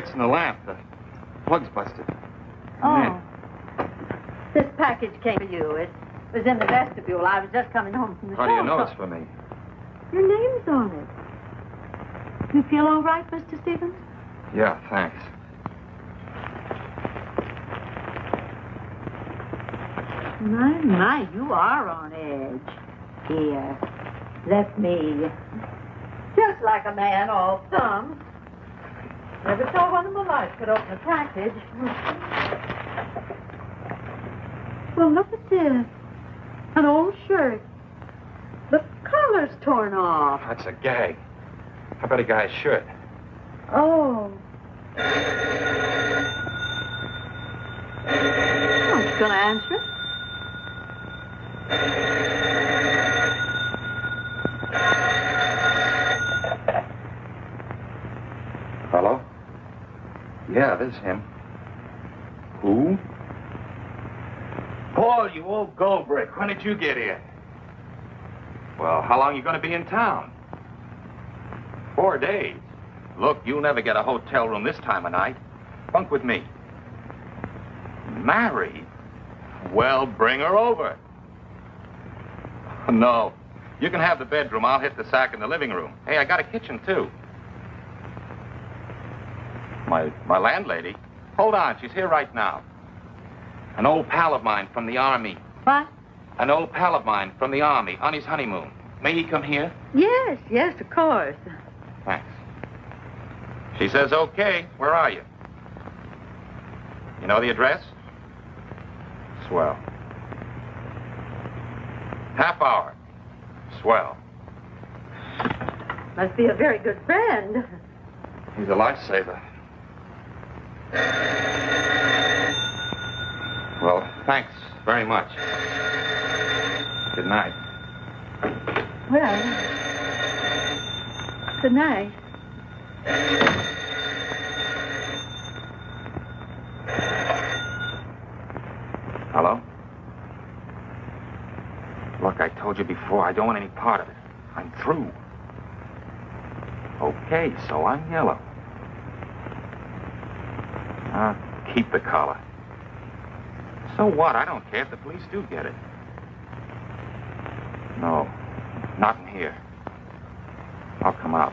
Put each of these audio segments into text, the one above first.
fixing the lamp. The plug's busted. Oh. This package came for you. It was in the vestibule. I was just coming home from the How do you know it's for me? Your name's on it. You feel all right, Mr. Stevens? Yeah, thanks. My, my, you are on edge. Here, let me. Just like a man all thumbs. Never saw one in my life could open a package. Well, look at this. An old shirt. The collar's torn off. That's a gag. How about a guy's shirt? Oh. Oh, he's gonna answer it. Hello? Yeah, this is him. Who? Paul, you old gold brick. When did you get here? Well, how long you going to be in town? Four days. Look, you'll never get a hotel room this time of night. Bunk with me. Married? Well, bring her over. No. You can have the bedroom. I'll hit the sack in the living room. Hey, I got a kitchen, too. My, my landlady? Hold on, she's here right now. An old pal of mine from the Army. What? An old pal of mine from the Army on his honeymoon. May he come here? Yes, yes, of course. Thanks. She says, okay. Where are you? You know the address? Swell. Half hour. Swell. Must be a very good friend. He's a lifesaver. Well, thanks very much. Good night. Well, good night. Hello? Look, I told you before, I don't want any part of it. I'm through. Okay, so I'm yellow. Ah, keep the collar. So what? I don't care if the police do get it. No, not in here. I'll come out.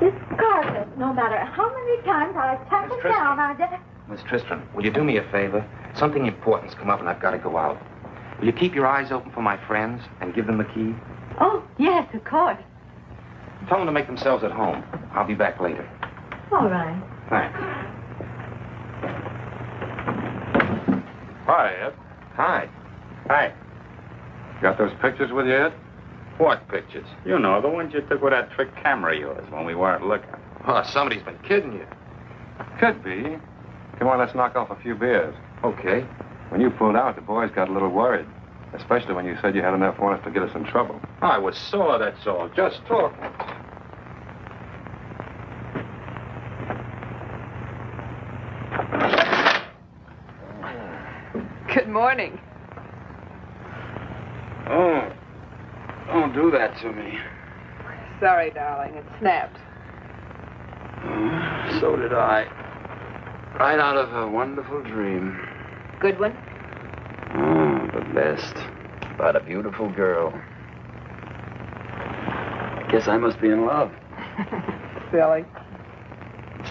This carpet, no matter how many times I tap Miss it Tristan. down, Miss Tristram, will you do me a favor? Something important's come up and I've got to go out. Will you keep your eyes open for my friends and give them the key? Oh, yes, of course. Tell them to make themselves at home. I'll be back later. All right. Thanks. Hi, Ed. Hi. Hi. Got those pictures with you, Ed? What pictures? You know, the ones you took with that trick camera of yours when we weren't looking. Oh, somebody's been kidding you. Could be. Come on, let's knock off a few beers. Okay. When you pulled out, the boys got a little worried. Especially when you said you had enough on us to get us in trouble. I was sore, that's all. Just talking. Good morning. Oh, don't do that to me. Sorry, darling. It snapped. Oh, so did I. Right out of a wonderful dream. Good one? Oh, the best. About a beautiful girl. I Guess I must be in love. Silly.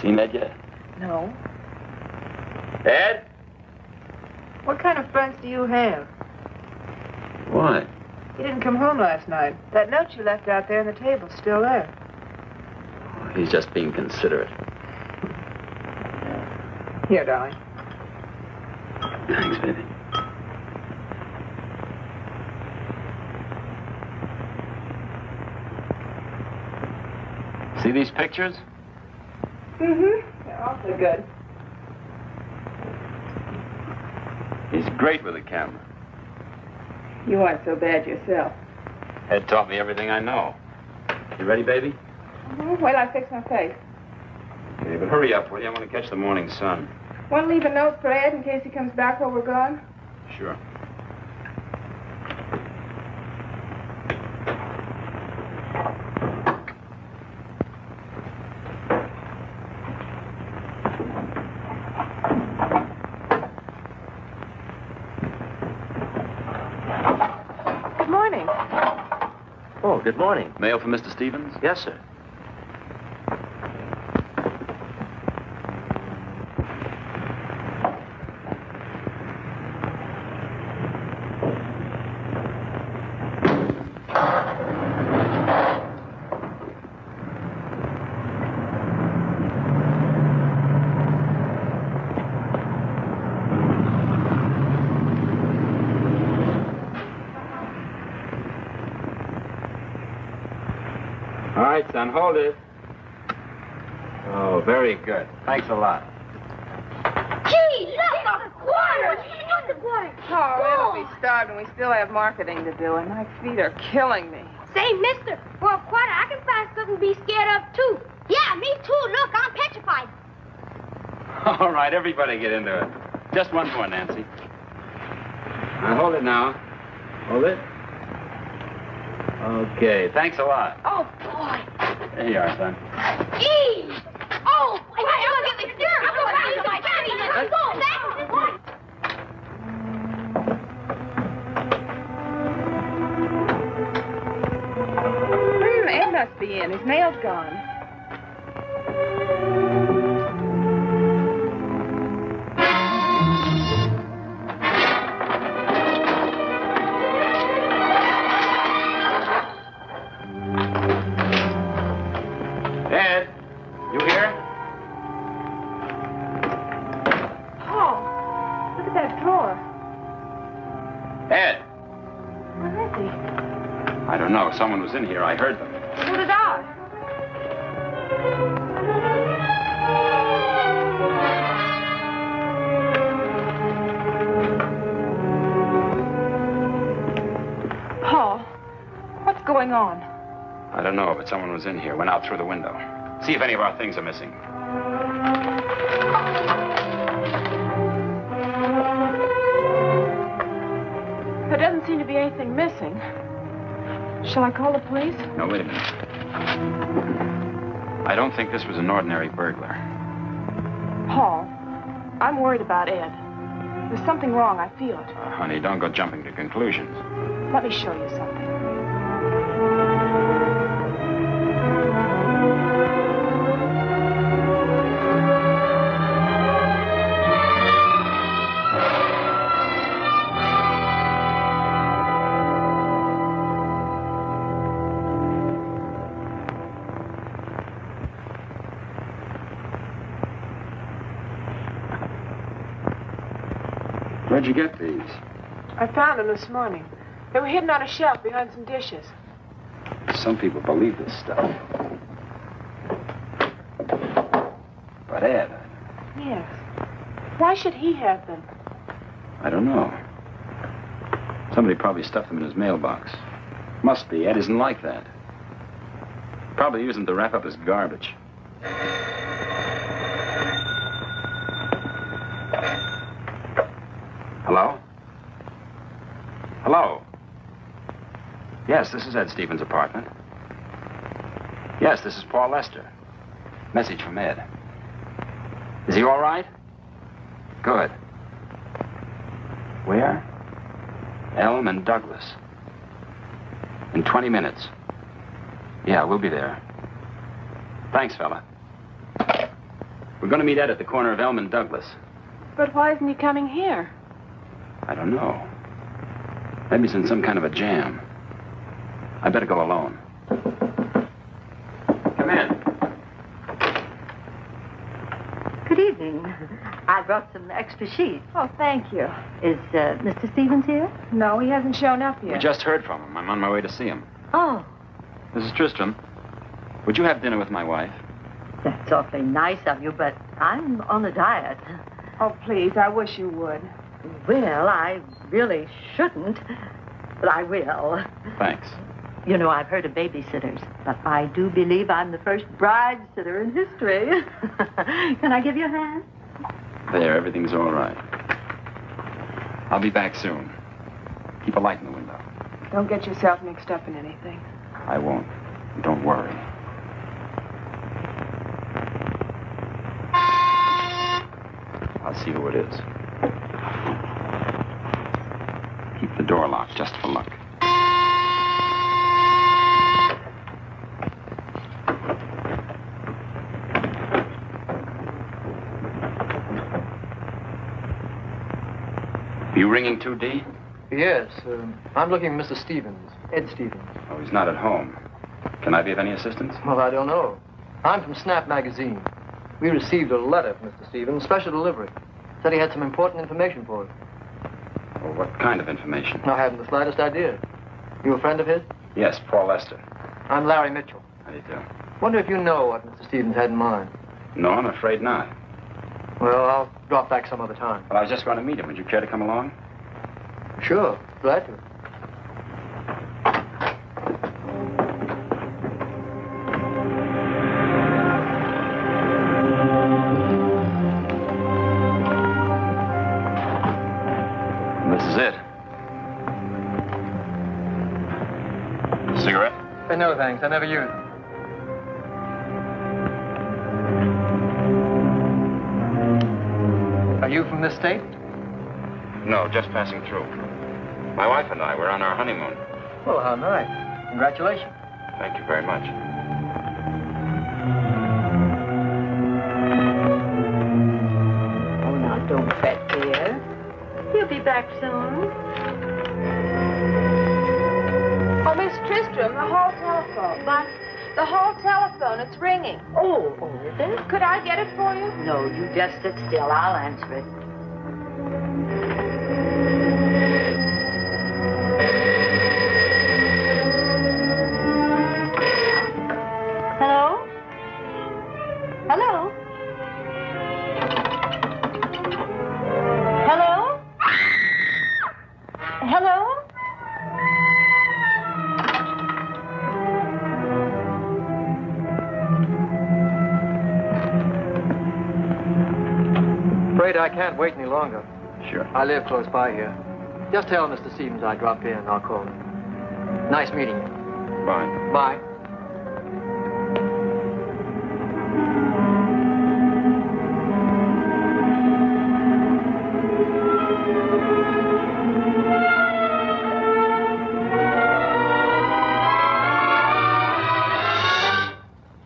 Seen that yet? No. Ed? What kind of friends do you have? What? You didn't come home last night. That note you left out there on the table's still there. Oh, He's just being considerate. Here, darling. Thanks, baby. See these pictures? Mm-hmm. They're awfully good. He's great with a camera. You aren't so bad yourself. Ed taught me everything I know. You ready, baby? Mm-hmm. Wait, I fix my face. Okay, but hurry up, will you? I want to catch the morning sun. Want to leave a note for Ed in case he comes back while we're gone? Sure. Good morning. Oh, good morning. Mail for Mr. Stevens? Yes, sir. All right, hold it. Oh, very good. Thanks a lot. Gee, look, a quarter! Look, a quarter! Oh, we'll be starved and we still have marketing to do, and my feet are killing me. Say, mister, for a quarter, I can find something to be scared of, too. Yeah, me too. Look, I'm petrified. All right, everybody get into it. Just one more, Nancy. Now, hold it now. Hold it. Okay, thanks a lot. Boy. There you are, son. Eee! Oh, I'm gonna get me scared. I'm gonna find my daddy. Let's go. That's what? Hmm, Ed must be in. His nail's gone. was in here. I heard them. Did I. What's going on? I don't know, but someone was in here, went out through the window. See if any of our things are missing. Shall I call the police? No, wait a minute. I don't think this was an ordinary burglar. Paul, I'm worried about Ed. There's something wrong. I feel it. Uh, honey, don't go jumping to conclusions. Let me show you Where'd you get these? I found them this morning. They were hidden on a shelf behind some dishes. Some people believe this stuff. But Ed, Yes. Why should he have them? I don't know. Somebody probably stuffed them in his mailbox. Must be. Ed isn't like that. Probably used them to wrap up his garbage. Hello? Hello? Yes, this is Ed Stevens' apartment. Yes, this is Paul Lester. Message from Ed. Is he all right? Good. Where? Elm and Douglas. In 20 minutes. Yeah, we'll be there. Thanks, fella. We're going to meet Ed at the corner of Elm and Douglas. But why isn't he coming here? I don't know. Maybe he's in some kind of a jam. I better go alone. Come in. Good evening. I brought some extra sheets. Oh, thank you. Is uh, Mr. Stevens here? No, he hasn't shown up yet. We yet. just heard from him. I'm on my way to see him. Oh, Mrs. Tristram, would you have dinner with my wife? that's awfully nice of you, but I'm on a diet. Oh, please, I wish you would. Well, I really shouldn't, but I will. Thanks. You know, I've heard of babysitters, but I do believe I'm the first bride sitter in history. Can I give you a hand? There, everything's all right. I'll be back soon. Keep a light in the window. Don't get yourself mixed up in anything. I won't. Don't worry. I'll see who it is. Keep the door locked just for luck. Ringing 2D? Yes, um, I'm looking for Mr. Stevens, Ed Stevens. Oh, he's not at home. Can I be of any assistance? Well, I don't know. I'm from Snap Magazine. We received a letter from Mr. Stevens, special delivery. Said he had some important information for us. Well, what kind of information? I haven't the slightest idea. You a friend of his? Yes, Paul Lester. I'm Larry Mitchell. How do you do? Wonder if you know what Mr. Stevens had in mind. No, I'm afraid not. Well, I'll drop back some other time. Well, I was just going to meet him. Would you care to come along? Sure, glad to. No, just passing through. My wife and I, we're on our honeymoon. Well, how nice. Congratulations. Thank you very much. Oh, now, don't fret, dear. He'll be back soon. Oh, Miss Tristram, the hall telephone. But, The hall telephone, it's ringing. oh, oh, is it? Could I get it for you? No, you just sit still. I'll answer it. I live close by here. Just tell Mr. Stevens I dropped in and I'll call him. Nice meeting you. Bye. Bye.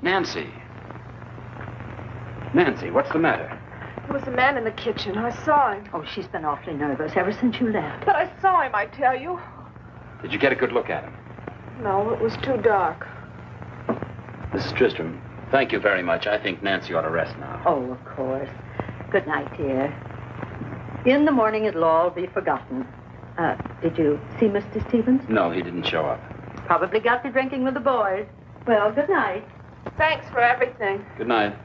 Nancy. Nancy, what's the matter? There a man in the kitchen. I saw him. Oh, she's been awfully nervous ever since you left. But I saw him, I tell you. Did you get a good look at him? No, it was too dark. Mrs. Tristram, thank you very much. I think Nancy ought to rest now. Oh, of course. Good night, dear. In the morning, it'll all be forgotten. Uh, did you see Mr. Stevens? No, he didn't show up. Probably got to drinking with the boys. Well, good night. Thanks for everything. Good night.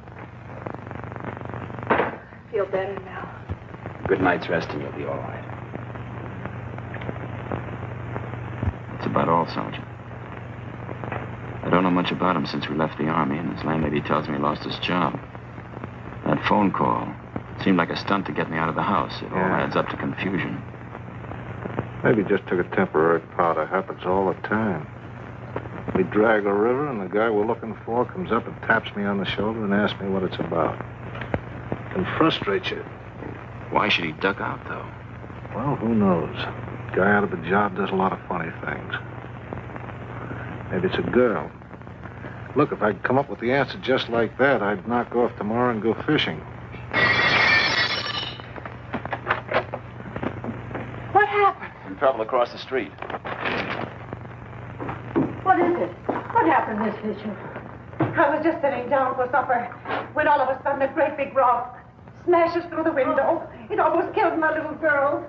I feel better now. Good night's rest and you'll be all right. That's about all, Sergeant. I don't know much about him since we left the Army, and his landlady tells me he lost his job. That phone call seemed like a stunt to get me out of the house. It all adds up to confusion. Maybe just took a temporary powder. Happens all the time. We drag a river, and the guy we're looking for comes up and taps me on the shoulder and asks me what it's about. Can frustrate you. Why should he duck out, though? Well, who knows? Guy out of a job does a lot of funny things. Maybe it's a girl. Look, if I'd come up with the answer just like that, I'd knock off tomorrow and go fishing. What happened? Some trouble across the street. What is it? What happened, Miss Fisher? I was just sitting down for supper when all of a sudden a great big rock smashes through the window. It almost killed my little girl.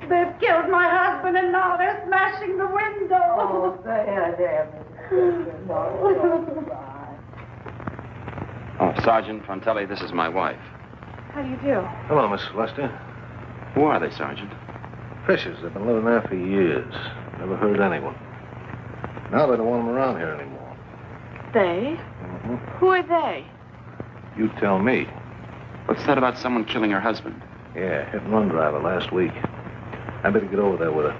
They've killed my husband and now they're smashing the window. Oh, there, there, Miss Oh, Sergeant Fontelli, this is my wife. How do you do? Hello, Miss Lester. Who are they, Sergeant? Fishers. They've been living there for years. Never heard anyone. Now they don't want them around here anymore. They? Mm-hmm. Who are they? You tell me. What's that about someone killing her husband? Yeah, hit and run driver last week. I better get over there with her.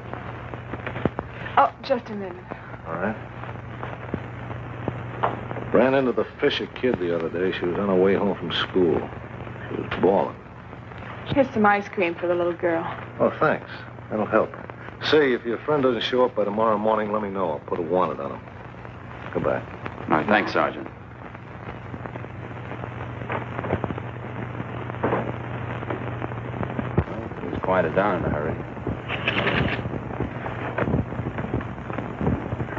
Oh, just a minute. All right. Ran into the Fisher kid the other day. She was on her way home from school. She was bawling. Here's some ice cream for the little girl. Oh, thanks. That'll help. Say, if your friend doesn't show up by tomorrow morning, let me know. I'll put a wanted on him. Goodbye. All right, thanks, Sergeant. Well, he was quieted down in a hurry.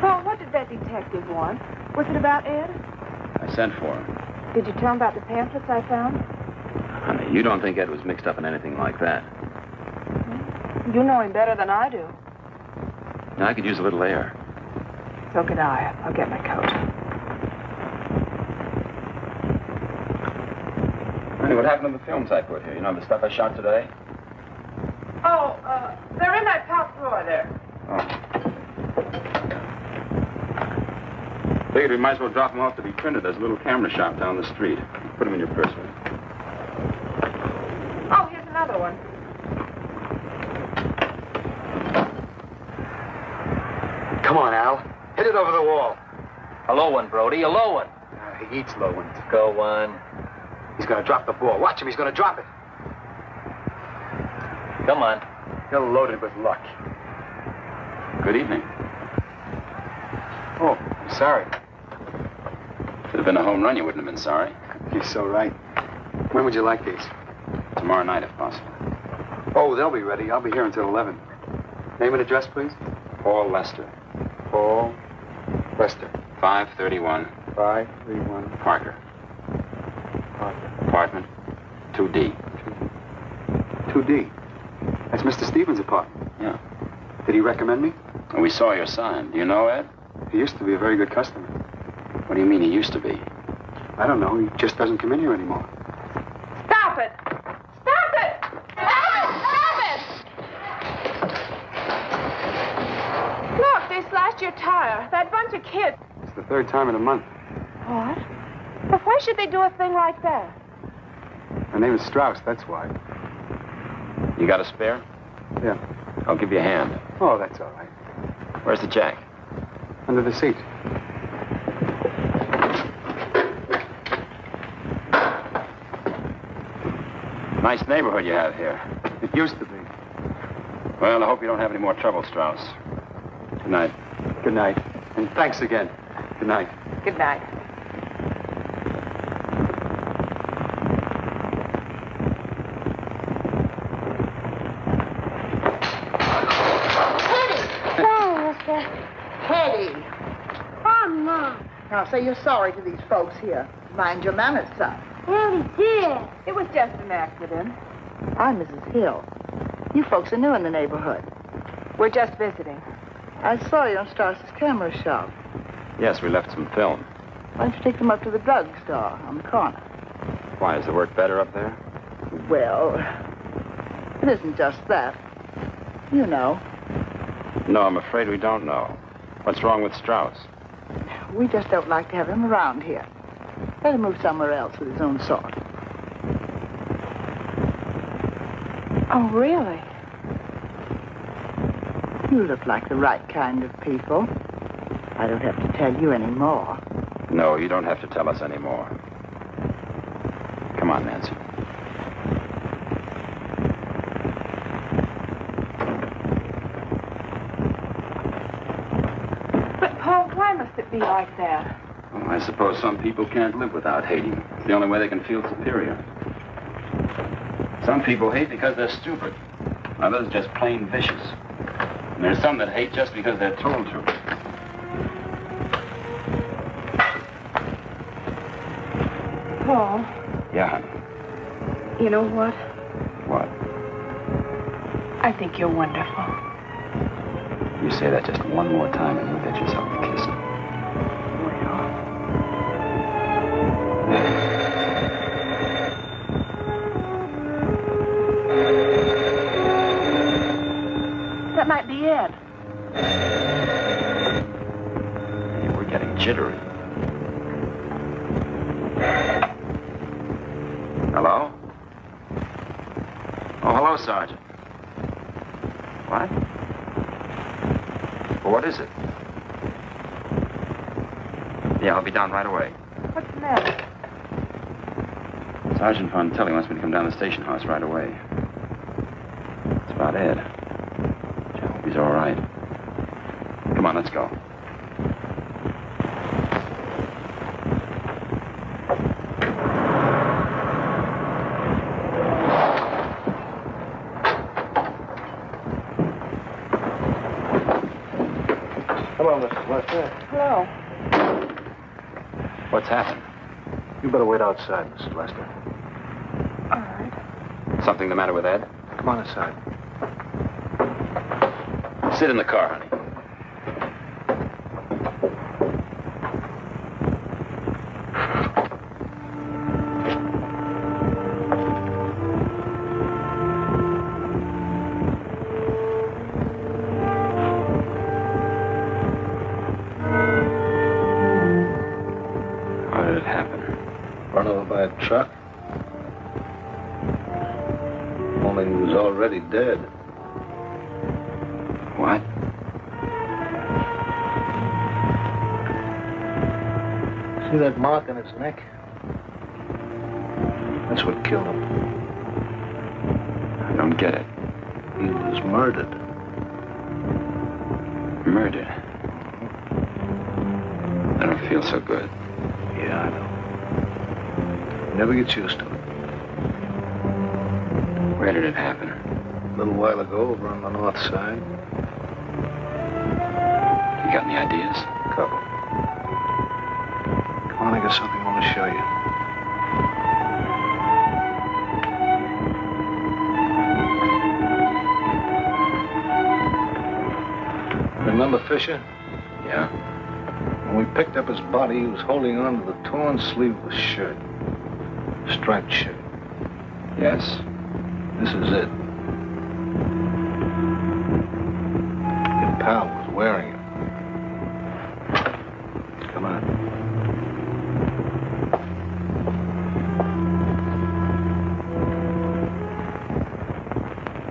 Well, what did that detective want? Was it about Ed? I sent for him. Did you tell him about the pamphlets I found? Honey, you don't think Ed was mixed up in anything like that. Hmm? You know him better than I do. Now, I could use a little air. So could I. I'll get my coat. Honey, what happened to the films I put here? You know the stuff I shot today? Oh, uh, they're in that top drawer there. Figured we might as well drop them off to be printed. There's a little camera shop down the street. Put them in your purse. will? Oh, here's another one. Come on, Al. Hit it over the wall. A low one, Brody, a low one. Uh, he eats low ones. Go one. He's gonna drop the ball. Watch him. He's gonna drop it. Come on. He'll load it with luck. Good evening. Oh, I'm sorry. If it had been a home run, you wouldn't have been sorry. You're so right. When would you like these? Tomorrow night, if possible. Oh, they'll be ready. I'll be here until 11. Name and address, please. Paul Lester, Paul Lester. 531 531 Parker. Parker. Apartment 2D. 2D. 2D. That's Mr. Stevens' apartment. Yeah. Did he recommend me? And we saw your sign. Do you know Ed? He used to be a very good customer. What do you mean he used to be? I don't know. He just doesn't come in here anymore. Stop it! Stop it! Stop it! Stop it! Look, they slashed your tire. That bunch of kids. It's the third time in a month. What? But why should they do a thing like that? Her name is Strauss, that's why. You got a spare? Yeah. I'll give you a hand. Oh, that's all right. Where's the jack? Under the seat. Nice neighborhood you have here. It used to be. Well, I hope you don't have any more trouble, Strauss. Good night. Good night. And thanks again. Good night. Good night. Mom. Now say you're sorry to these folks here. Mind your manners, son. Yeah, we did. It was just an accident. I'm Mrs. Hill. You folks are new in the neighborhood. We're just visiting. I saw you in Strauss's camera shop. Yes, we left some film. Why don't you take them up to the drugstore on the corner? Why, is the work better up there? Well, it isn't just that. You know, No, I'm afraid we don't know. What's wrong with Strauss? We just don't like to have him around here. Let him move somewhere else with his own sort. Oh, really? You look like the right kind of people. I don't have to tell you any more. No, you don't have to tell us anymore. Come on, Nancy. But, Paul, why must it be like that? Well, I suppose some people can't live without hating. It's the only way they can feel superior. Some people hate because they're stupid. Others just plain vicious. And there's some that hate just because they're told to. Paul, Yeah, honey. you know what? What? I think you're wonderful. You say that just one more time and you'll get yourself jittery. Hello? Oh, hello, Sergeant. What? Well, what is it? Yeah, I'll be down right away. What's the matter? Sergeant Fontelli wants me to come down to the station house right away. That's about it. Gee, I hope he's all right. Come on, let's go. Hello, Mrs. Lester. Hello. What's happened? You better wait outside, Mrs. Lester. All right. Something the matter with Ed? Come on inside. Sit in the car, honey. Feel so good. Yeah, I know. Never gets used to it. Where did it happen? A little while ago, over on the north side. You got any ideas? A Couple. Come on, I got something I want to show you. Remember Fisher? Yeah. When we picked up his body, he was holding on to the torn sleeve of his shirt. Striped shirt. Yes. This is it. Your pal was wearing it. Come on.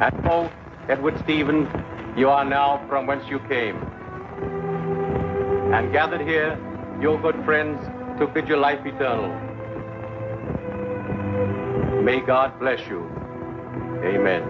And oh, Edward Stevens, you are now from whence you came. And gathered here, your good friends, to bid you life eternal. May God bless you. Amen.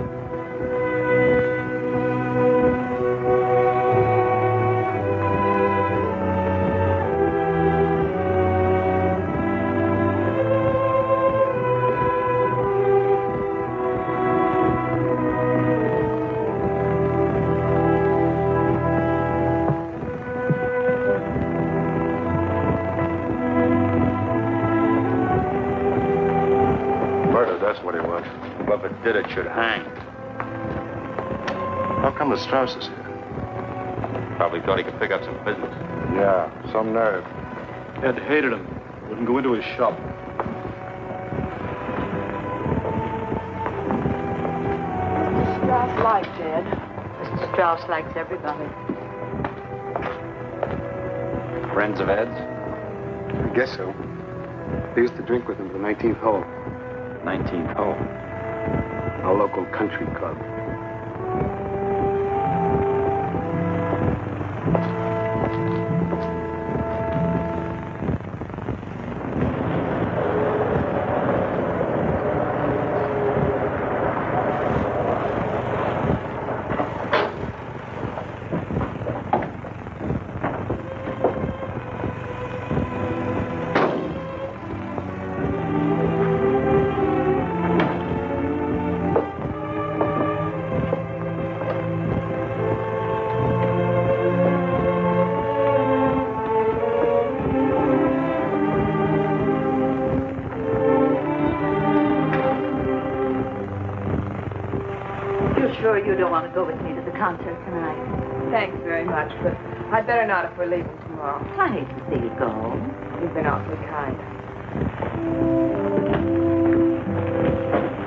Strauss is here? Probably thought he could pick up some business. Yeah, some nerve. Ed hated him. Wouldn't go into his shop. Strauss liked Ed. Mr. Strauss likes everybody. Friends of Ed's? I guess so. They used to drink with him at the 19th hole, 19th hole. A local country club. Not if we're leaving tomorrow. I hate to see you go. You've been awfully kind.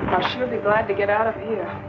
I'll sure be glad to get out of here.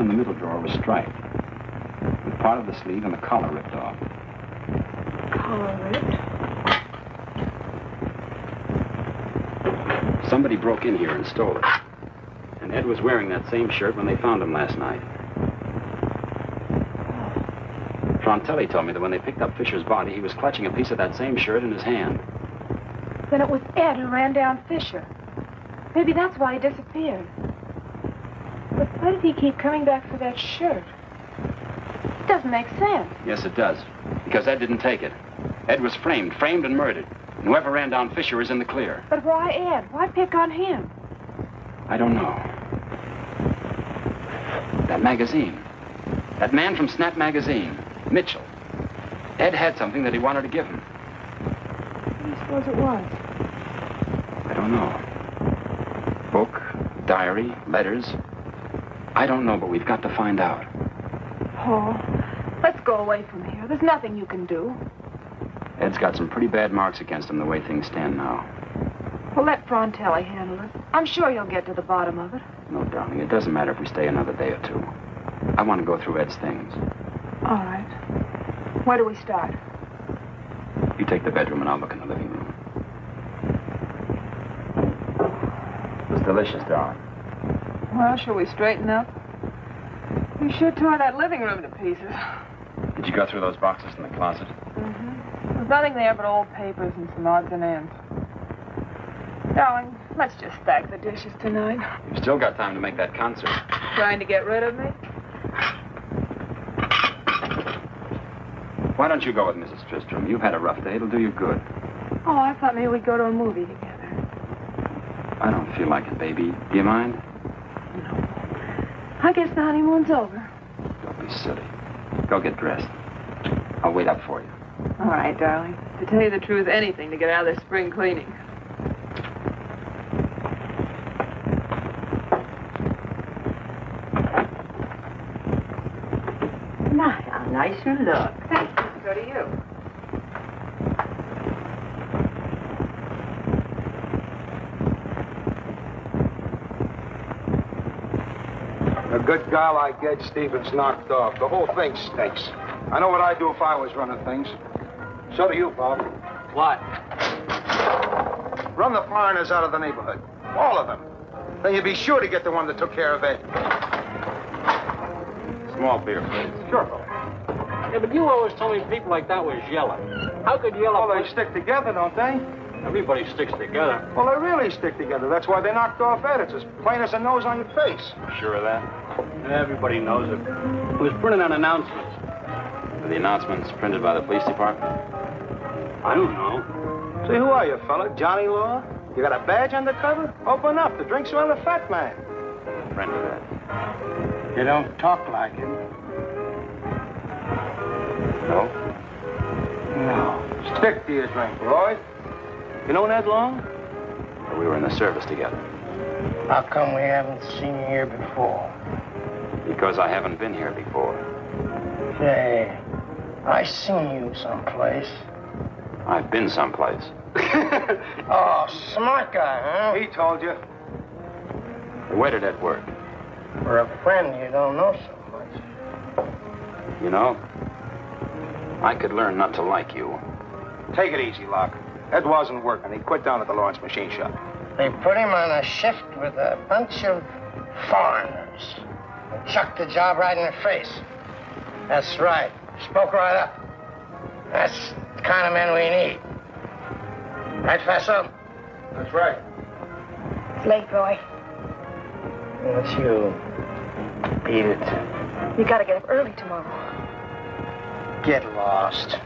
In the middle drawer was striped, with part of the sleeve and the collar ripped off. Collar ripped. Somebody broke in here and stole it. And Ed was wearing that same shirt when they found him last night. Frontelli told me that when they picked up Fisher's body, he was clutching a piece of that same shirt in his hand. Then it was Ed who ran down Fisher. Maybe that's why he disappeared. Why did he keep coming back for that shirt? It doesn't make sense. Yes, it does. Because Ed didn't take it. Ed was framed, framed and murdered. And whoever ran down Fisher is in the clear. But why Ed? Why pick on him? I don't know. That magazine. That man from Snap Magazine. Mitchell. Ed had something that he wanted to give him. What do you suppose it was? I don't know. Book, diary, letters. I don't know, but we've got to find out. Paul, let's go away from here. There's nothing you can do. Ed's got some pretty bad marks against him the way things stand now. Well, let Frontelli handle it. I'm sure he'll get to the bottom of it. No, darling, it doesn't matter if we stay another day or two. I want to go through Ed's things. All right. Where do we start? You take the bedroom and I'll look in the living room. It was delicious, darling. Well, shall we straighten up? You sure tore that living room to pieces. Did you go through those boxes in the closet? Mm-hmm. There's nothing there but old papers and some odds and ends. Darling, Let's just stack the dishes tonight. You've still got time to make that concert. Trying to get rid of me? Why don't you go with Mrs. Tristram? You've had a rough day. It'll do you good. Oh, I thought maybe we'd go to a movie together. I don't feel like it, baby. Do you mind? I guess the honeymoon's over. Don't be silly. Go get dressed. I'll wait up for you. All right, darling. To tell you the truth, anything to get out of this spring cleaning. My, how nice you look. Thanks. So do you. Good guy like Ed Stevens knocked off. The whole thing stinks. I know what I'd do if I was running things. So do you, Bob. What? Run the foreigners out of the neighborhood. All of them. Then you'd be sure to get the one that took care of Ed. Small beer, please. Sure, Bob. Yeah, but you always told me people like that was yellow. How could yellow... Well, they stick together, don't they? Everybody sticks together. Well, they really stick together. That's why they knocked off Ed. It's as plain as a nose on your face. Sure of that? Everybody knows it. It was printed on announcements. Are the announcements printed by the police department? I don't know. Say, who are you, fella? Johnny Law? You got a badge undercover? Open up. The drinks are on the fat man. Friend of that. You don't talk like him. No? No. Stick to your drink, Roy. You known Ed long? We were in the service together. How come we haven't seen you here before? Because I haven't been here before. Say, I seen you someplace. I've been someplace. Oh, smart guy, huh? He told you. Where did Ed work? For a friend you don't know so much. You know, I could learn not to like you. Take it easy, Locke. Ed wasn't working. He quit down at the Lawrence machine shop. They put him on a shift with a bunch of foreigners. And chucked the job right in the face. That's right. Spoke right up. That's the kind of men we need. Right, Fatso? That's right. It's late, Roy. That's you. Beat it. You gotta get up early tomorrow. Get lost.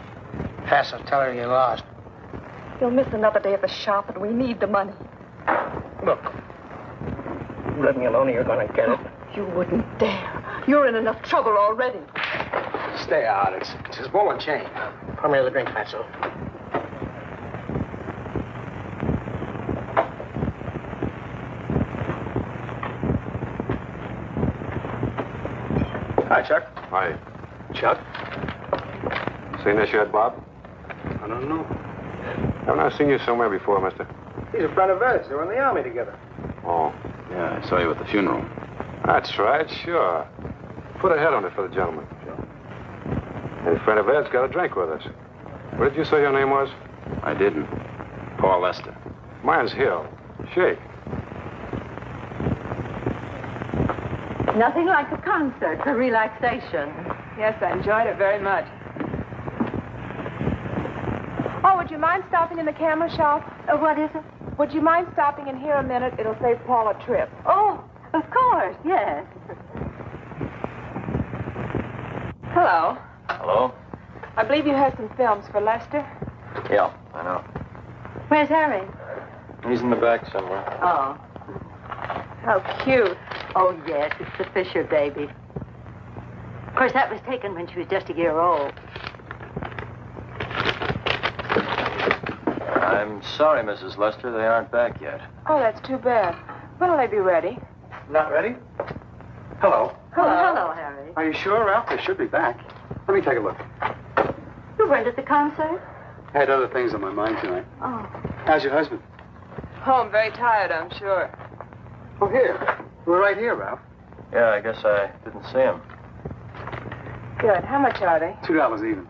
Fatso, tell her you're lost. You'll miss another day at the shop, and we need the money. Look. Let me alone or you're gonna get it. You wouldn't dare. You're in enough trouble already. Stay out. It's, it's his ball and chain. Pour me another drink, Fatso. Hi, Chuck. Hi. Chuck? Seen this yet, Bob? I don't know. Haven't I seen you somewhere before, mister? He's a friend of Ed's. They were in the army together. Oh. Yeah, I saw you at the funeral. That's right, sure. Put a head on it for the gentleman. Sure. A friend of Ed's got a drink with us. What did you say your name was? I didn't. Paul Lester. Mine's Hill. Shake. Nothing like a concert for relaxation. Yes, I enjoyed it very much. Oh, would you mind stopping in the camera shop? Uh, what is it? Would you mind stopping in here a minute? It'll save Paul a trip. Oh, of course, yes. Hello. Hello? I believe you have some films for Lester. Yeah, I know. Where's Harry? He's in the back somewhere. Oh. How cute. Oh, yes, it's the Fisher baby. Of course, that was taken when she was just a year old. I'm sorry, Mrs. Lester. They aren't back yet. Oh, that's too bad. When'll they be ready? Not ready? Hello. Hello. Oh, hello, Harry. Are you sure, Ralph? They should be back. Let me take a look. You weren't at the concert? I had other things on my mind tonight. Oh. How's your husband? Oh, I'm very tired, I'm sure. Oh, here. We're right here, Ralph. Yeah, I guess I didn't see him. Good. How much are they? Two dollars even.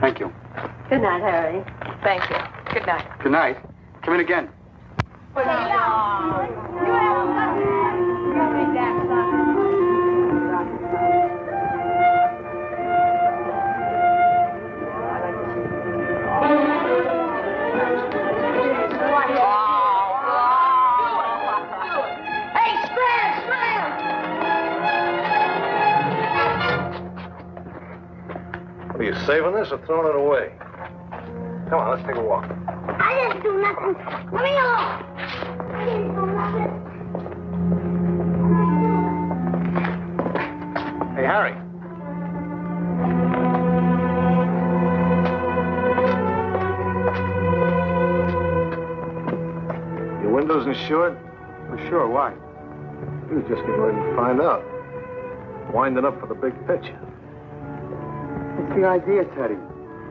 Thank you. Good night, Harry. Thank you. Good night. Good night. Come in again. Are you saving this or throwing it away? Come on, let's take a walk. I didn't do nothing. Let me alone. I didn't do nothing. Hey, Harry. Your windows insured? For sure, why? He was just getting ready to find out. Winding up for the big picture. What's the idea, Teddy?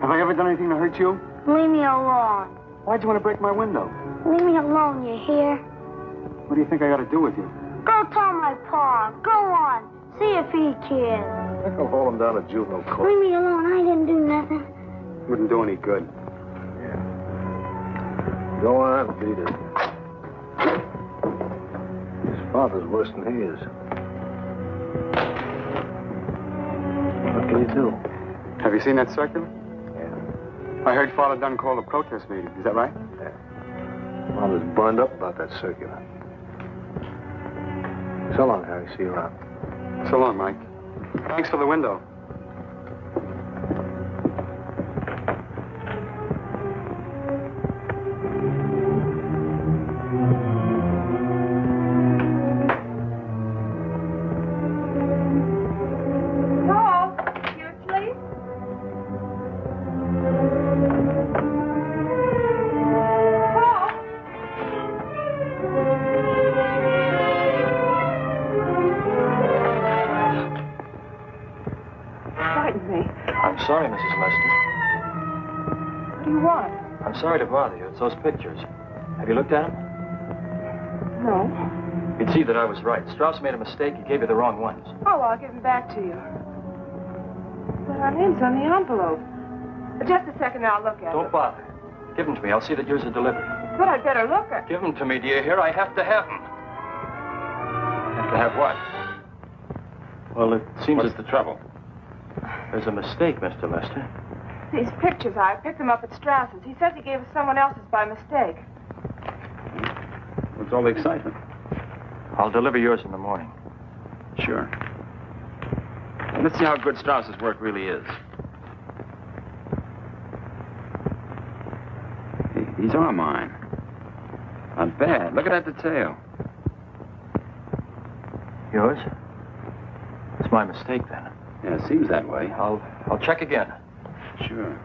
Have I ever done anything to hurt you? Leave me alone. Why'd you want to break my window? Leave me alone, you hear? What do you think I got to do with you? Go tell my pa. Go on. See if he cares. I can hold him down at juvenile court. Leave me alone. I didn't do nothing. Wouldn't do any good. Yeah. Go on, beat it. His father's worse than he is. What can you do? Have you seen that circular? I heard Father Dunn called a protest meeting. Is that right? Yeah. Father's burned up about that circular. So long, Harry. See you around. So long, Mike. Thanks for the window. Sorry, Mrs. Lester. What do you want? I'm sorry to bother you. It's those pictures. Have you looked at them? No. You'd see that I was right. Strauss made a mistake. He gave you the wrong ones. Oh, I'll give them back to you. But our name's on the envelope. Just a second, I'll look at it. Don't them. bother. Give them to me. I'll see that yours are delivered. But I'd better look at Give them to me, do you hear? I have to have them. Have to have what? Well, it seems What's as the trouble? There's a mistake, Mr. Lester. These pictures, I picked them up at Strauss's. He says he gave us someone else's by mistake. What's all the excitement? I'll deliver yours in the morning. Sure. Let's see how good Strauss's work really is. Hey, These are mine. Not bad. Look at that detail. Yours? It's my mistake, then. Yeah, it seems that way. I'll, I'll check again. Sure.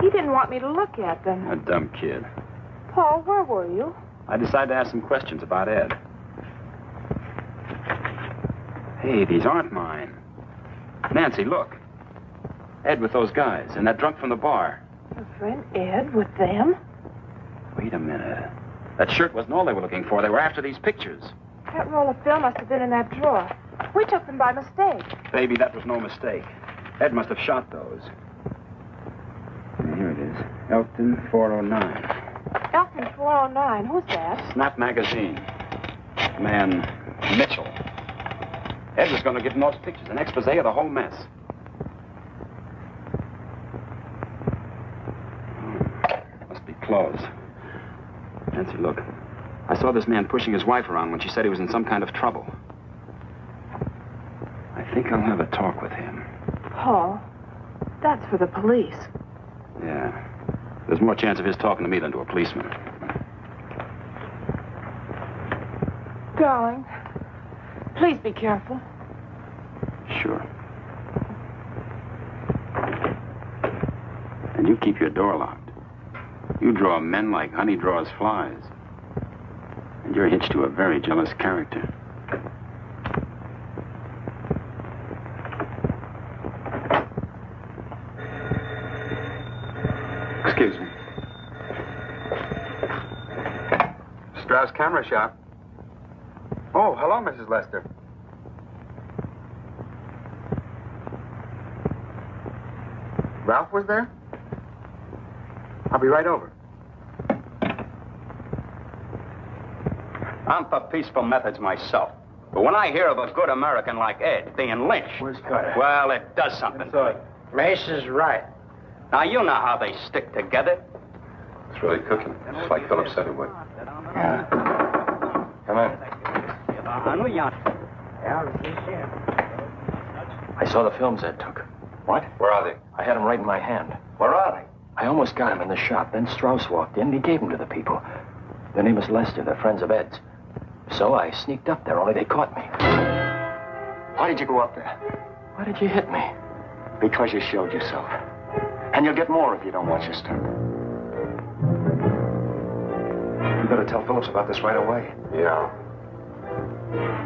He didn't want me to look at them. A dumb kid. Paul, where were you? I decided to ask some questions about Ed. Hey, these aren't mine. Nancy, look. Ed with those guys, and that drunk from the bar. Your friend Ed with them? Wait a minute. That shirt wasn't all they were looking for. They were after these pictures. That roll of film must have been in that drawer. We took them by mistake. Baby, that was no mistake. Ed must have shot those. Here it is. Elton 409. Elton 409. Who's that? Snap magazine. Man, Mitchell. Ed was going to give him those pictures, an expose of the whole mess. Hmm. Must be closed. Nancy, look. I saw this man pushing his wife around when she said he was in some kind of trouble. I think I'll have a talk with him. Paul, that's for the police. Yeah. There's more chance of his talking to me than to a policeman. Darling, please be careful. Sure. And you keep your door locked. You draw men like honey draws flies. And you're hitched to a very jealous character. Excuse me. Strauss Camera Shop. Oh, hello, Mrs. Lester. Ralph was there? I'll be right over. I'm for peaceful methods myself. But when I hear of a good American like Ed being lynched, well, it does something to me. Mace is right. Now, you know how they stick together. It's really cooking. It's like Philip said it would. yonder. I saw the films Ed took. What? Where are they? I had them right in my hand. Where are they? I almost got them in the shop. Then Strauss walked in and he gave them to the people. Their name is Lester. They're friends of Ed's. So I sneaked up there, only they caught me. Why did you go up there? Why did you hit me? Because you showed yourself. And you'll get more if you don't watch your step. You better tell Phillips about this right away. Yeah.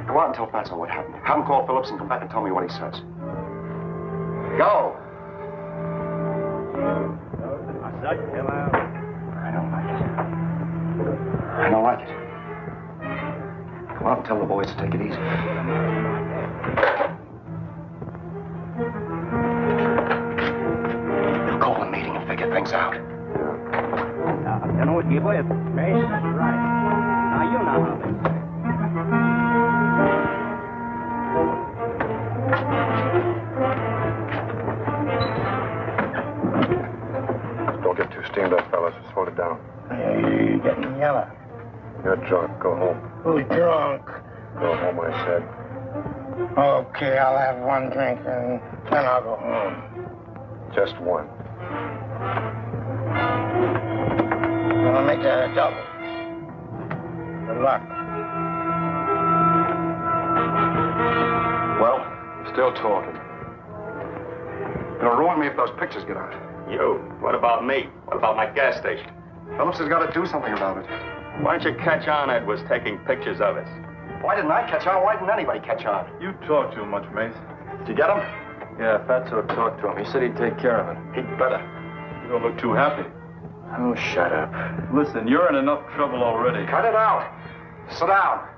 Go out and tell Fatso what happened. Have him call Phillips and come back and tell me what he says. Go! I don't like it. I don't like it. Go out tell the boys to take it easy. They'll call a meeting and figure things out. Now, you know what you with? Mason, that's right. Now you know how this. Don't get too steamed up, fellas. Just hold it down. Hey, You're getting yellow. You're drunk. Go home. Who's drunk? Go home, I said. Okay, I'll have one drink and then I'll go home. Just one. I'll make that a double. Good luck. Well, still talking. It'll ruin me if those pictures get out. You? What about me? What about my gas station? Phillips has got to do something about it. Why don't you catch on Ed was taking pictures of us? Why didn't I catch on? Why didn't anybody catch on? You talk too much, Mace. Did you get him? Yeah, Fatso talked to him. He said he'd take care of it. He'd better. You don't look too happy. Oh, shut up. Listen, you're in enough trouble already. Cut it out. Sit down.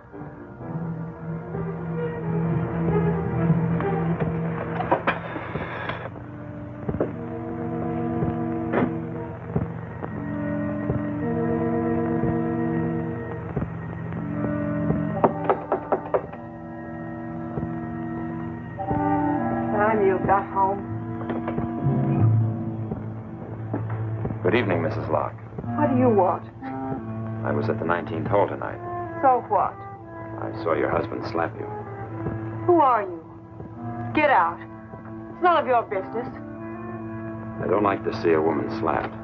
Was at the 19th hole tonight. So what? I saw your husband slap you. Who are you? Get out. It's none of your business. I don't like to see a woman slapped.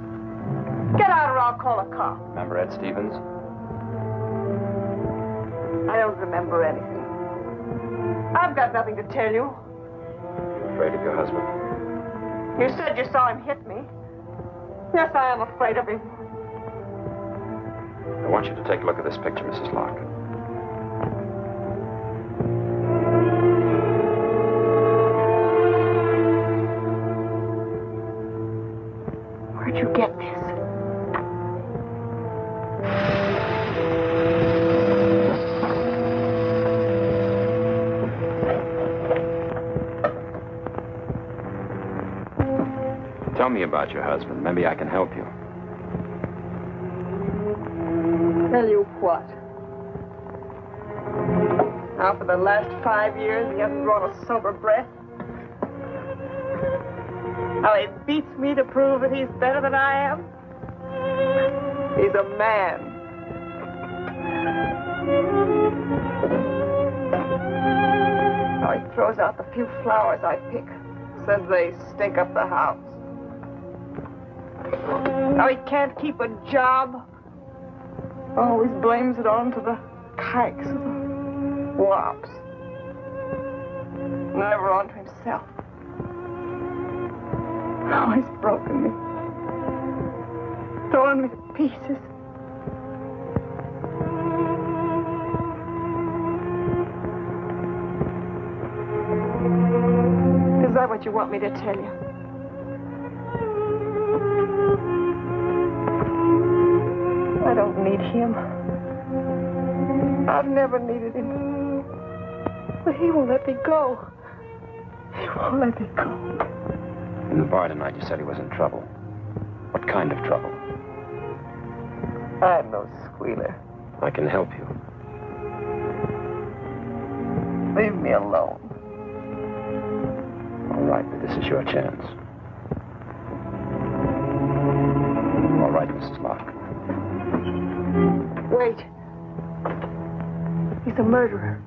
Get out or I'll call a cop. Remember Ed Stevens? I don't remember anything. I've got nothing to tell you. You're afraid of your husband. You said you saw him hit me. Yes, I am afraid of him. I want you to take a look at this picture, Mrs. Locke. Where'd you get this? Tell me about your husband. Maybe I can help you. What. Now, for the last five years, he hasn't drawn a sober breath. How he beats me to prove that he's better than I am. He's a man. How he throws out the few flowers I pick. Says they stink up the house. Now, he can't keep a job. Always blames it on to the kikes, the wops. Never on to himself. He's broken me. Torn me to pieces. Is that what you want me to tell you? Him. I've never needed him. But he won't let me go. He won't let me go. In the bar tonight, you said he was in trouble. What kind of trouble? I'm no squealer. I can help you. Leave me alone. All right, but this is your chance. Murderer.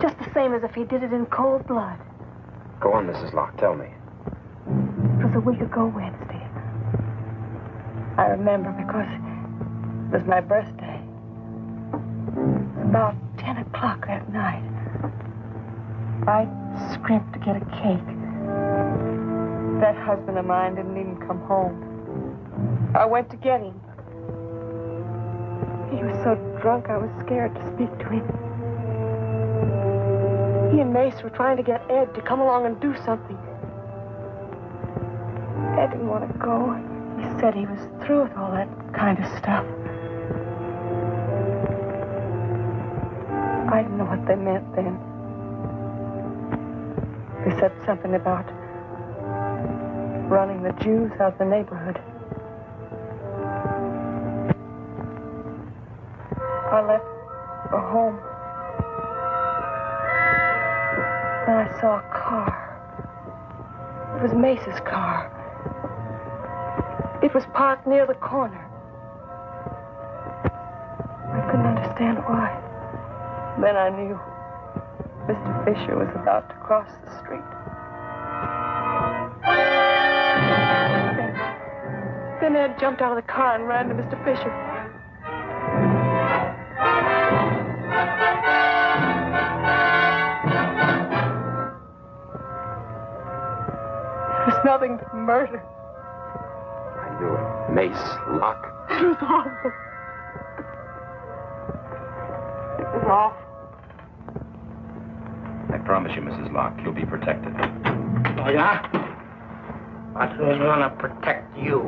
Just the same as if he did it in cold blood. Go on, Mrs. Locke. Tell me. It was a week ago Wednesday. I remember because it was my birthday. About 10 o'clock that night, I scrimped to get a cake. That husband of mine didn't even come home. I went to get him. He was so drunk I was scared to speak to him. He and Mace were trying to get Ed to come along and do something. Ed didn't want to go. He said he was through with all that kind of stuff. I didn't know what they meant then. They said something about running the Jews out of the neighborhood. I left for home. Then I saw a car. It was Mace's car. It was parked near the corner. I couldn't understand why. Then I knew Mr. Fisher was about to cross the street. Then Ed jumped out of the car and ran to Mr. Fisher. Nothing but murder. I knew it. Mace, Locke. It was awful. It was awful. I promise you, Mrs. Locke, you'll be protected. Oh, yeah? But who's gonna protect you?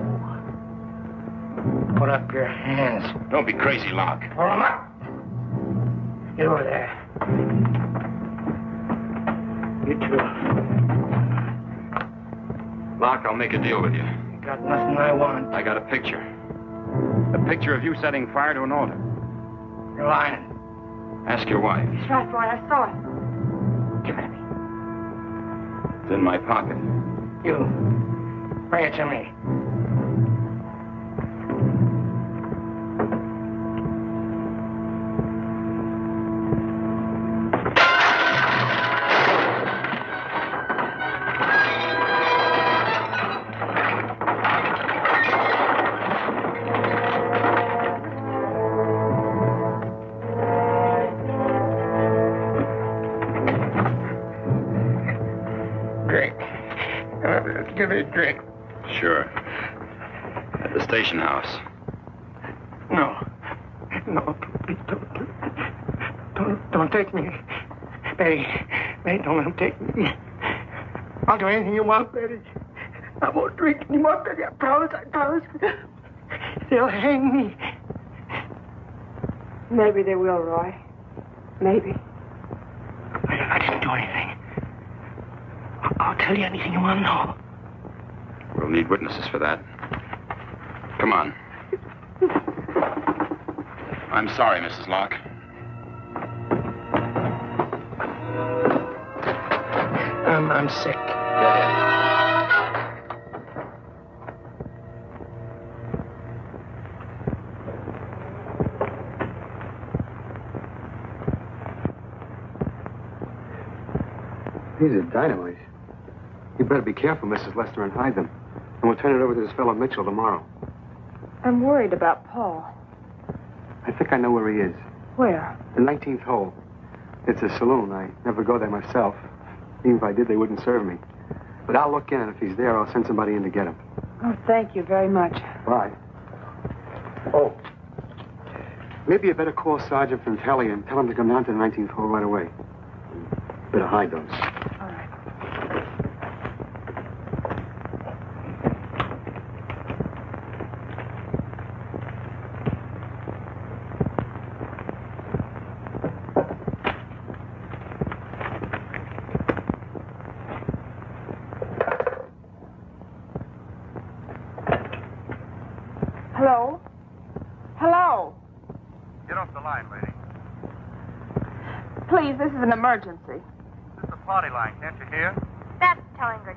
Put up your hands. Don't be crazy, Locke. Pull 'em up. You over there. Locke, I'll make a deal with you. Got nothing I want. I got a picture. A picture of you setting fire to an altar. You're lying. Ask your wife. That's right, Roy. I saw it. Give it to me. It's in my pocket. You. Bring it to me. You want, Betty. I won't drink anymore, Betty. I promise, I promise. They'll hang me. Maybe they will, Roy. Maybe. I, I didn't do anything. I'll, I'll tell you anything you want to know. We'll need witnesses for that. Come on. I'm sorry, Mrs. Locke. I'm, I'm sick. These are dynamite. You better be careful, Mrs. Lester, and hide them. And we'll turn it over to this fellow Mitchell tomorrow. I'm worried about Paul. I think I know where he is. Where? The 19th hole. It's a saloon. I never go there myself. Even if I did, they wouldn't serve me. But I'll look in, and if he's there, I'll send somebody in to get him. Oh, thank you very much. Bye. Oh. Maybe you better call Sergeant Frontelli and tell him to come down to the 19th hole right away. Better hide those. Hello? Hello? Get off the line, lady. Please, this is an emergency. This is the party line, can't you hear? That's telling her,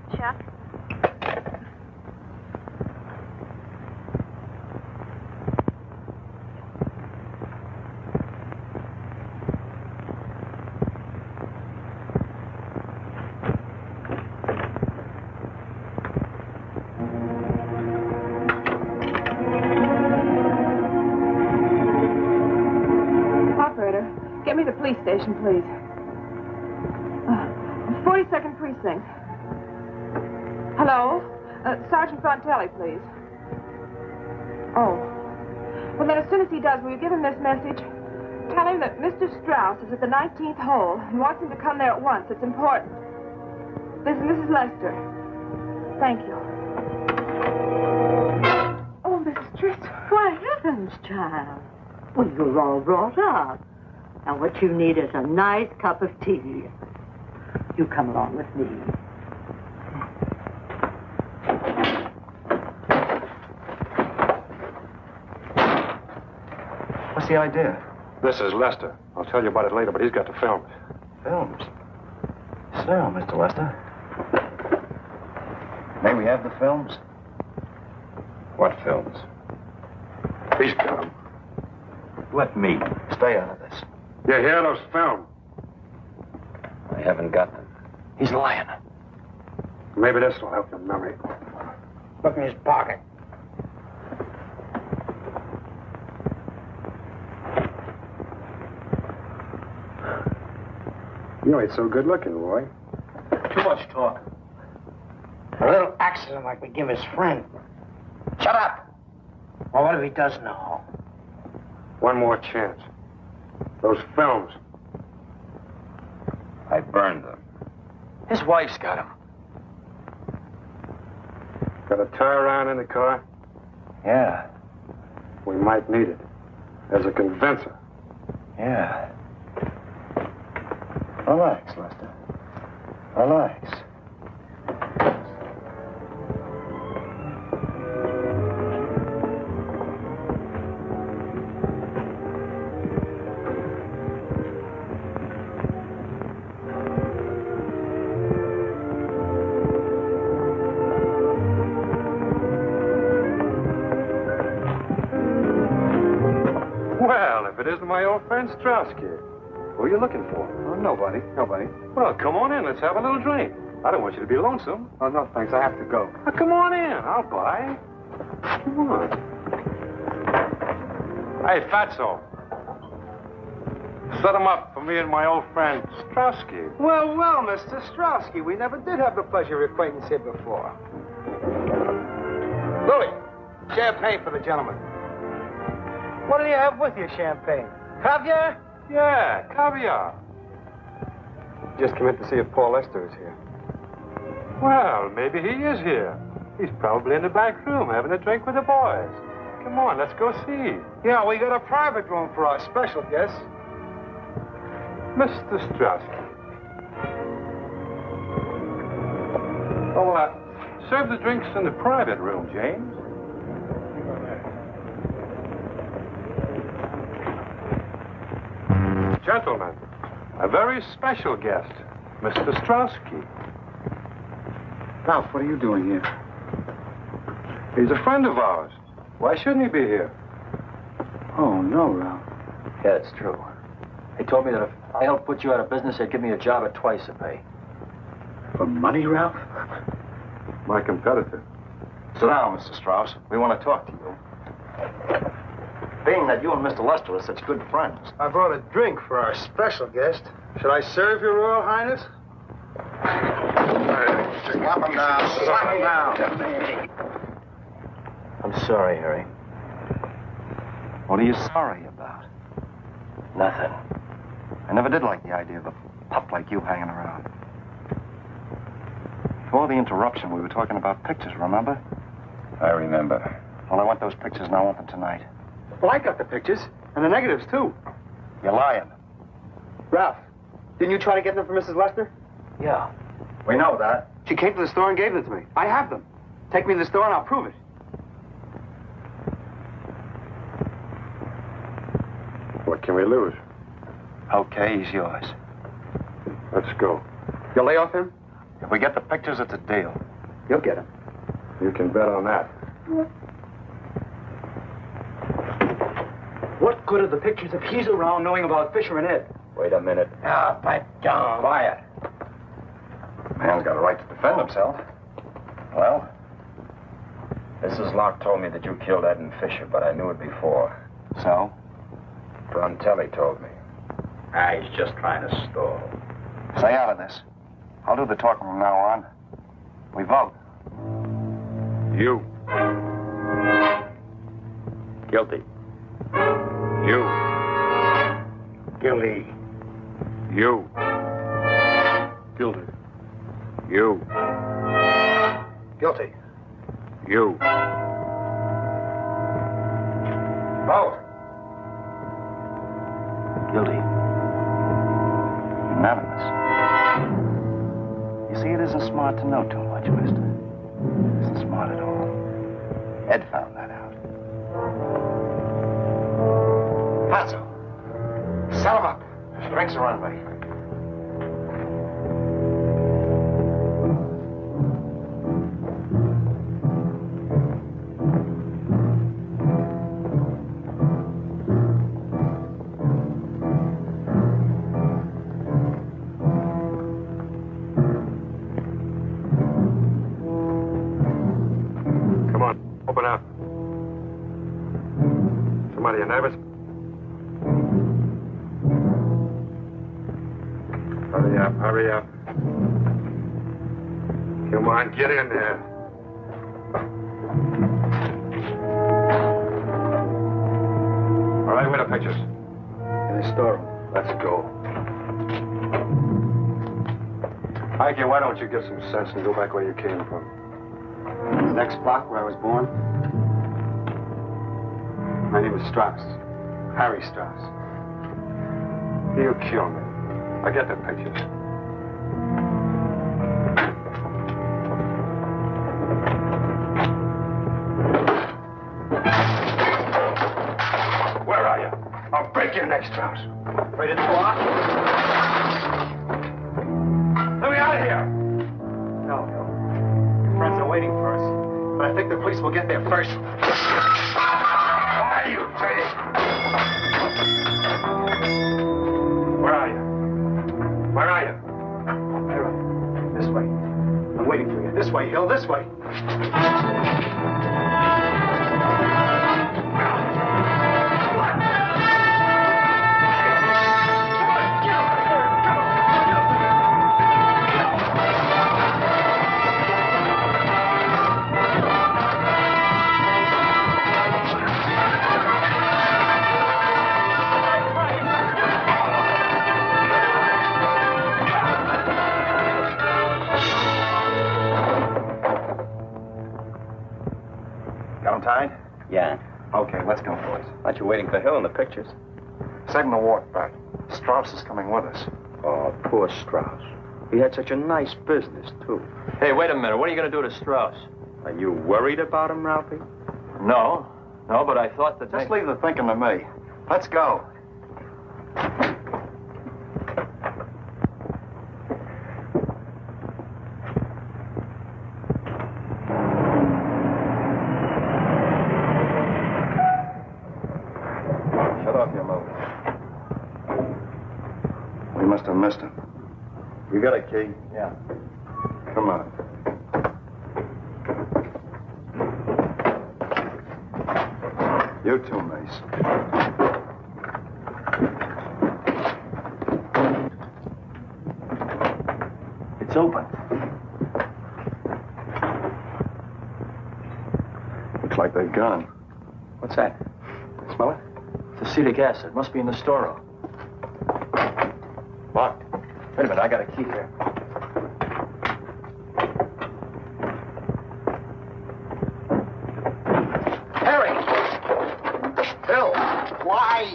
Strauss is at the 19th hole and wants him to come there at once. It's important. This is Mrs. Lester. Thank you. Oh, Mrs. Tristram. Why, heavens, child. Well, you're all brought up. Now, what you need is a nice cup of tea. You come along with me. What's the idea? This is Lester. I'll tell you about it later, but he's got the films. Films? So, Mr. Lester. May we have the films? What films? He's got them. Let me. Stay out of this. You hear those films? I haven't got them. He's lying. Maybe this will help your memory. Look in his pocket. You ain't so good looking, Roy. Too much talk. A little accident like we give his friend. Shut up. Well, what if he does know? One more chance. Those films. I burned them. His wife's got him. Got a tie around in the car? Yeah. We might need it. As a convincer. Yeah. Relax, Lester. Relax. Well, if it isn't my old friend Straussky. Who are you looking for? Oh, nobody. Nobody. Well, come on in. Let's have a little drink. I don't want you to be lonesome. Oh, no, thanks. I have to go. Now, come on in. I'll buy. Come on. Hey, Fatso. Set him up for me and my old friend Straussky. Well, well, Mr. Strowski, we never did have the pleasure of acquaintance here before. Louis, champagne for the gentleman. What do you have with you, champagne? Caviar? Yeah, caviar. Just come in to see if Paul Lester is here. Well, maybe he is here. He's probably in the back room having a drink with the boys. Come on, let's go see. Yeah, we got a private room for our special guests. Mr. Straussky. Oh, uh, serve the drinks in the private room, James. Gentlemen, a very special guest, Mr. Straussky. Ralph, what are you doing here? He's a friend of ours. Why shouldn't he be here? Oh, no, Ralph. Yeah, it's true. They told me that if I helped put you out of business, they'd give me a job at twice the pay. For money, Ralph? My competitor. Sit down, Mr. Strauss. We want to talk to you. Being that you and Mr. Lester are such good friends. I brought a drink for our special guest. Should I serve your Royal Highness? Slap him down. Slap him down. I'm sorry, Harry. What are you sorry about? Nothing. I never did like the idea of a pup like you hanging around. Before the interruption, we were talking about pictures, remember? I remember. Well, I want those pictures now open tonight. Well, I got the pictures. And the negatives, too. You're lying. Ralph, didn't you try to get them from Mrs. Lester? Yeah. We know that. She came to the store and gave them to me. I have them. Take me to the store and I'll prove it. What can we lose? Okay, he's yours. Let's go. You'll lay off him? If we get the pictures, it's a deal. You'll get him. You can bet on that. What good are the pictures if he's around knowing about Fisher and Ed? Wait a minute. Ah, pipe down. Quiet. The Man's got a right to defend himself. Well, Mrs. Locke told me that you killed Ed and Fisher, but I knew it before. So? Frontelli told me. Ah, he's just trying to stall. Stay out of this. I'll do the talking from now on. We vote. You. Guilty. You. Guilty. You. Guilty. You. Guilty. You. Vote. Guilty. Unanimous. You see, it isn't smart to know too much, mister. It isn't smart at all. Ed found that out. Drinks the runway. Come get in there. All right, where are the pictures? In the storeroom. Let's go. Ike, why don't you get some sense and go back where you came from? The next block where I was born? My name is Strauss. Harry Strauss. You kill me. I get the pictures. Break your neck, Strauss. Right in the? Let me out of here! No, no. Your friends are waiting for us. But I think the police will get there first. Pictures? Send the walk back. Strauss is coming with us. Oh, poor Strauss. He had such a nice business, too. Hey, wait a minute. What are you going to do to Strauss? Are you worried about him, Ralphie? No. No, but I thought that. Just leave the thinking to me. Let's go. Shut off your motor. We must have missed him. You got a key? Yeah. Come on. You too, Mace. It's open. Looks like they've gone. What's that? Smell it? It's acetic acid. Must be in the storeroom. Locked. Wait a minute. I got a key here. Harry! Bill! Why?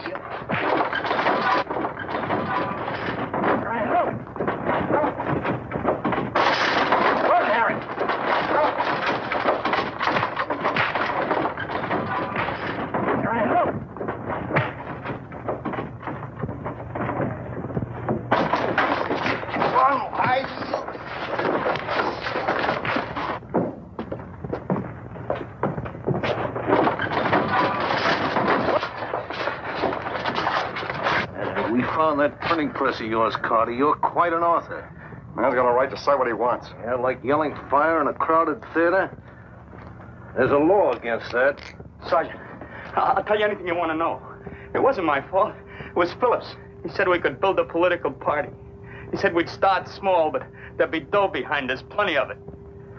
Run, Harry! Run, I... We found that printing press of yours, Carter. You're quite an author. Man's got a right to say what he wants. Yeah, like yelling fire in a crowded theater? There's a law against that. Sergeant, I'll I'll tell you anything you want to know. It wasn't my fault. It was Phillips. He said we could build a political party. He said we'd start small, but there'd be dough behind us, plenty of it.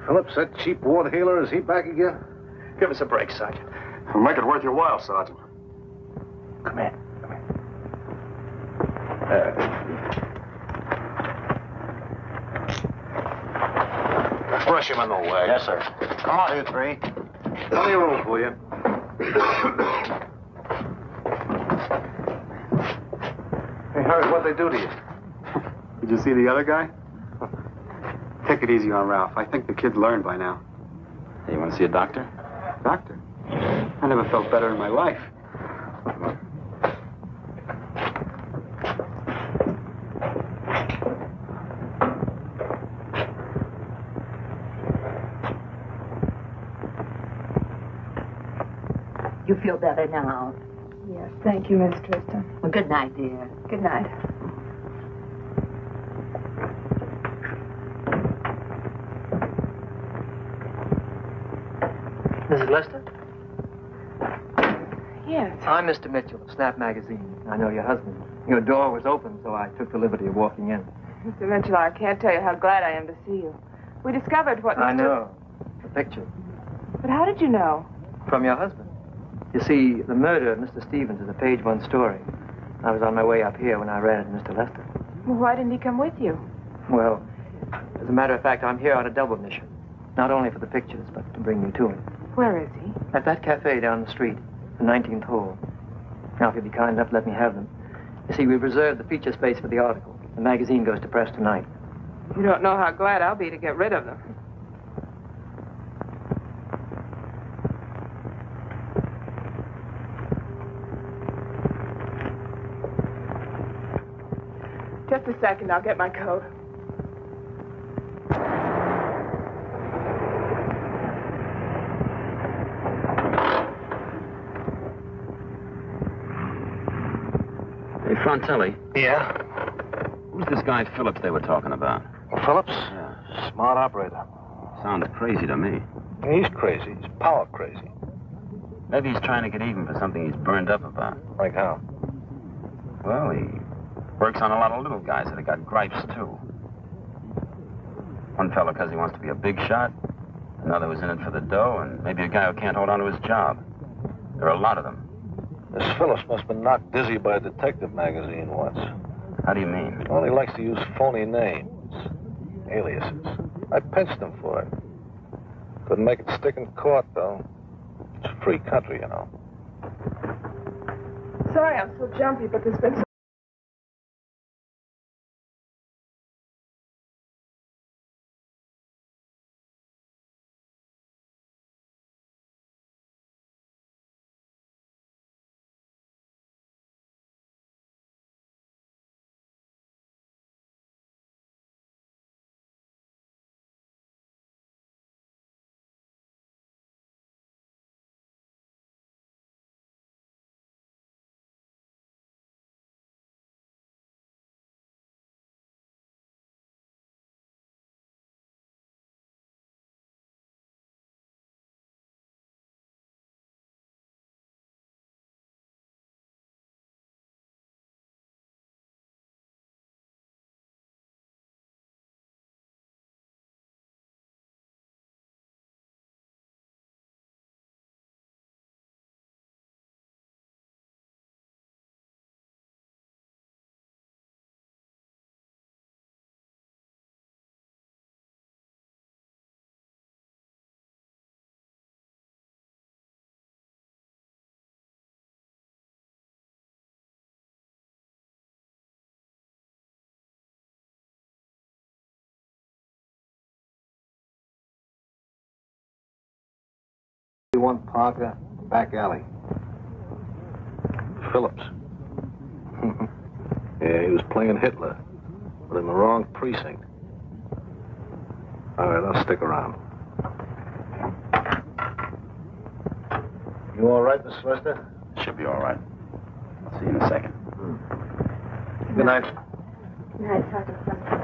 Phillips, that cheap ward healer, is he back again? Give us a break, Sergeant. We'll make it worth your while, Sergeant. Come here. Brush him on the way. Yes, sir. Come on, you three. Plenty of room for you. Hey, Harry, what'd they do to you? Did you see the other guy? Take it easy on Ralph. I think the kid learned by now. Hey, you want to see a doctor? Doctor? I never felt better in my life. You feel better now. Yes, thank you, Miss Tristram. Well, good night, dear. Good night. Mrs. Lester? Yes. I'm Mr. Mitchell of Snap Magazine. I know your husband. Your door was open, so I took the liberty of walking in. Mr. Mitchell, I can't tell you how glad I am to see you. We discovered what I Mr. know. The picture. But how did you know? From your husband. You see, the murder of Mr. Stevens is a page one story. I was on my way up here when I ran into Mr. Lester. Well, why didn't he come with you? Well, as a matter of fact, I'm here on a double mission. Not only for the pictures, but to bring you to him. Where is he? At that cafe down the street, the 19th hole. Now, if you'd be kind enough, to let me have them. You see, we've reserved the feature space for the article. The magazine goes to press tonight. You don't know how glad I'll be to get rid of them. Just a second, I'll get my coat. Hey, Frontelli. Yeah? Who's this guy Phillips they were talking about? Phillips? Yeah. Smart operator. Sounds crazy to me. He's crazy. He's power crazy. Maybe he's trying to get even for something he's burned up about. Like how? Well, he works on a lot of little guys that have got gripes, too. One fellow because he wants to be a big shot, another who's in it for the dough, and maybe a guy who can't hold on to his job. There are a lot of them. This Phillips must have been knocked dizzy by a detective magazine once. How do you mean? Well, he likes to use phony names, aliases. I pinched him for it. Couldn't make it stick in court, though. It's a free country, you know. Sorry I'm so jumpy, but there's been so One Parker, back alley. Phillips. yeah, he was playing Hitler, but in the wrong precinct. All right, I'll stick around. You all right, Miss Lester? Should be all right. I'll see you in a second. Hmm. Good night. Good Night, Sergeant.